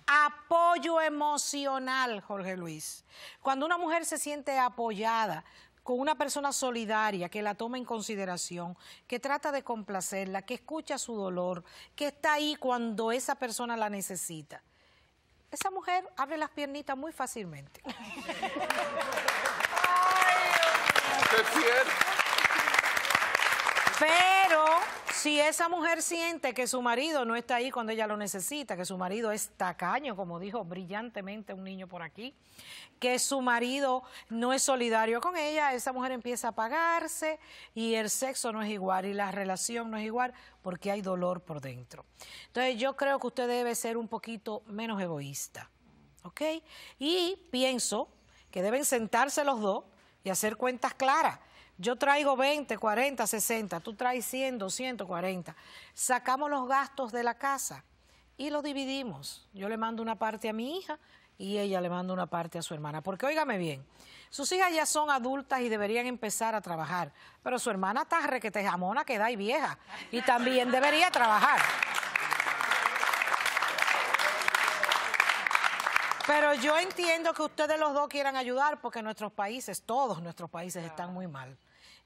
Apoyo emocional, Jorge Luis. Cuando una mujer se siente apoyada con una persona solidaria que la toma en consideración, que trata de complacerla, que escucha su dolor, que está ahí cuando esa persona la necesita. Esa mujer abre las piernitas muy fácilmente. Pero si esa mujer siente que su marido no está ahí cuando ella lo necesita, que su marido es tacaño, como dijo brillantemente un niño por aquí, que su marido no es solidario con ella, esa mujer empieza a apagarse y el sexo no es igual y la relación no es igual porque hay dolor por dentro. Entonces yo creo que usted debe ser un poquito menos egoísta, ¿ok? Y pienso que deben sentarse los dos y hacer cuentas claras. Yo traigo 20, 40, 60, tú traes 100, 200, 40. Sacamos los gastos de la casa y los dividimos. Yo le mando una parte a mi hija y ella le manda una parte a su hermana. Porque óigame bien, sus hijas ya son adultas y deberían empezar a trabajar, pero su hermana está requete jamona que da y vieja y también debería trabajar. Pero yo entiendo que ustedes los dos quieran ayudar porque nuestros países, todos nuestros países están muy mal.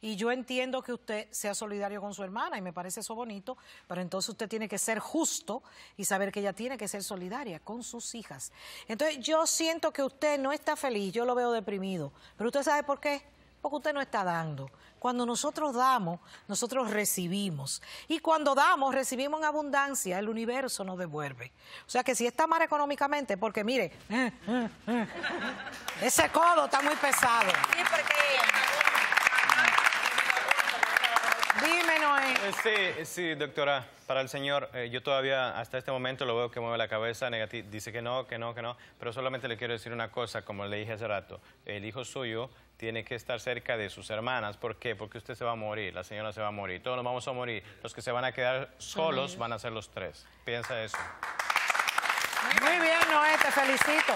Y yo entiendo que usted sea solidario con su hermana y me parece eso bonito, pero entonces usted tiene que ser justo y saber que ella tiene que ser solidaria con sus hijas. Entonces yo siento que usted no está feliz, yo lo veo deprimido, pero usted sabe por qué? Porque usted no está dando. Cuando nosotros damos, nosotros recibimos. Y cuando damos, recibimos en abundancia, el universo nos devuelve. O sea que si está mal económicamente, porque mire, ese codo está muy pesado. Sí, porque Dime, Noé. Sí, sí, doctora, para el señor, eh, yo todavía hasta este momento lo veo que mueve la cabeza, negati- dice que no, que no, que no, pero solamente le quiero decir una cosa, como le dije hace rato, el hijo suyo tiene que estar cerca de sus hermanas, ¿por qué? Porque usted se va a morir, la señora se va a morir, todos nos vamos a morir, los que se van a quedar solos van a ser los tres, piensa eso. Muy bien, Noé, te felicito.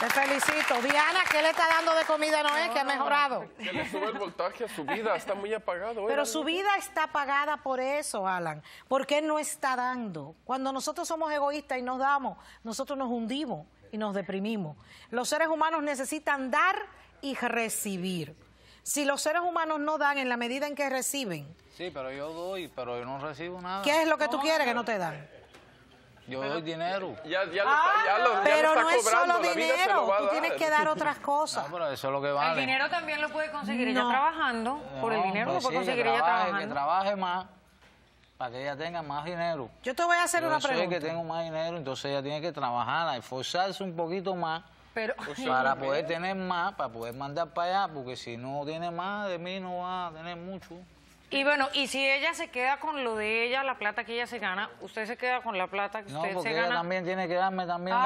Te felicito. Diana, ¿qué le está dando de comida a Noé que ha mejorado? Que le sube el voltaje a su vida. Está muy apagado. Pero oigan. su vida está pagada por eso, Alan, porque él no está dando. Cuando nosotros somos egoístas y nos damos, nosotros nos hundimos y nos deprimimos. Los seres humanos necesitan dar y recibir. Si los seres humanos no dan en la medida en que reciben, Sí, pero yo doy, pero yo no recibo nada. ¿qué es lo que tú quieres que no te dan? Yo doy dinero. Ya, ya lo está, ya lo, ya lo Pero está no es cobrando, solo lo dinero, tú tienes que dar otras cosas. No, pero eso es lo que El vale. dinero también lo puede conseguir ella No. trabajando. Por el dinero lo pues puede sí, conseguir ella trabaje, Que trabajando. trabaje más para que ella tenga más dinero. Yo te voy a hacer Yo una el pregunta. que tengo más dinero, entonces ella tiene que trabajar, esforzarse un poquito más Pero, para poder tener más, para poder mandar para allá, porque si no tiene más, de mí no va a tener mucho. Y bueno, y si ella se queda con lo de ella, la plata que ella se gana, usted se queda con la plata que No, usted porque se ella gana. también tiene que darme también.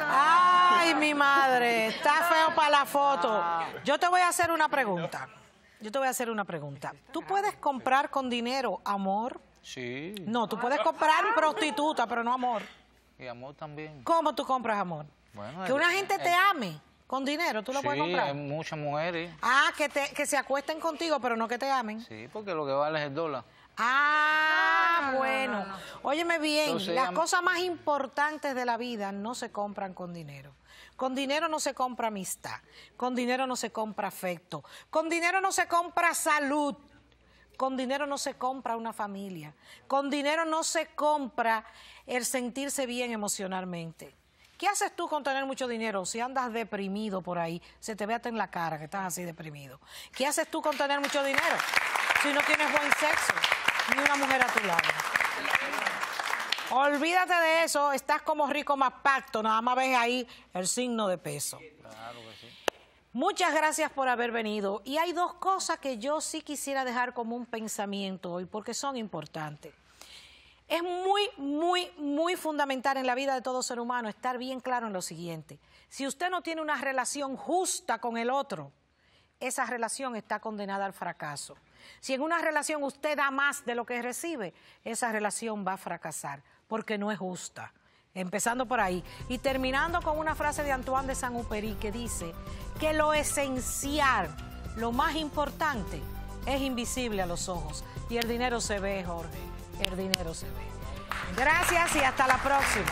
Ay, mi madre, está feo para la foto. Yo te voy a hacer una pregunta. Yo te voy a hacer una pregunta. ¿Tú puedes comprar con dinero amor? Sí. No, tú puedes comprar prostituta, pero no amor. Y amor también. ¿Cómo tú compras amor? Bueno, Que una gente te el- ame con dinero, tú lo puedes Sí, comprar. hay muchas mujeres. Ah, que, te, que se acuesten contigo, pero no que te amen. Sí, porque lo que vale es el dólar. Ah, bueno. Óyeme bien, Entonces, las cosas más importantes de la vida no se compran con dinero. Con dinero no se compra amistad, con dinero no se compra afecto, con dinero no se compra salud, con dinero no se compra una familia, con dinero no se compra el sentirse bien emocionalmente. ¿Qué haces tú con tener mucho dinero? Si andas deprimido por ahí, se te ve hasta en la cara que estás así deprimido. ¿Qué haces tú con tener mucho dinero? Si no tienes buen sexo, ni una mujer a tu lado. Olvídate de eso, estás como rico más pacto, nada más ves ahí el signo de peso. Muchas gracias por haber venido. Y hay dos cosas que yo sí quisiera dejar como un pensamiento hoy, porque son importantes. Es muy, muy, muy fundamental en la vida de todo ser humano estar bien claro en lo siguiente. Si usted no tiene una relación justa con el otro, esa relación está condenada al fracaso. Si en una relación usted da más de lo que recibe, esa relación va a fracasar, porque no es justa. Empezando por ahí. Y terminando con una frase de Antoine de Saint-Exupéry que dice que lo esencial, lo más importante, es invisible a los ojos. Y el dinero se ve, Jorge. El dinero se ve. Gracias y hasta la próxima.